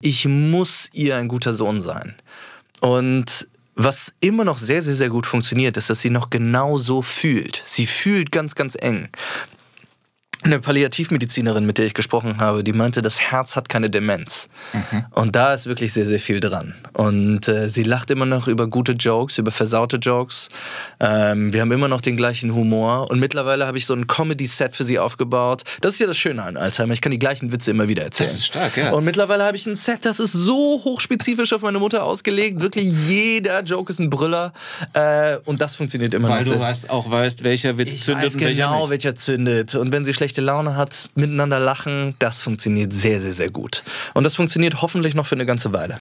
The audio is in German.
ich muss ihr ein guter Sohn sein. Und was immer noch sehr, sehr, sehr gut funktioniert, ist, dass sie noch genau so fühlt. Sie fühlt ganz, ganz eng eine Palliativmedizinerin, mit der ich gesprochen habe, die meinte, das Herz hat keine Demenz. Mhm. Und da ist wirklich sehr, sehr viel dran. Und äh, sie lacht immer noch über gute Jokes, über versaute Jokes. Ähm, wir haben immer noch den gleichen Humor. Und mittlerweile habe ich so ein Comedy-Set für sie aufgebaut. Das ist ja das Schöne an Alzheimer. Ich kann die gleichen Witze immer wieder erzählen. Das ist stark, ja. Und mittlerweile habe ich ein Set, das ist so hochspezifisch auf meine Mutter ausgelegt. Wirklich jeder Joke ist ein Brüller. Äh, und das funktioniert immer Weil noch. Weil du weißt, auch weißt, welcher Witz ich zündet weiß und genau, welcher nicht. welcher zündet. Und wenn sie schlechte Laune hat, miteinander lachen, das funktioniert sehr, sehr, sehr gut. Und das funktioniert hoffentlich noch für eine ganze Weile.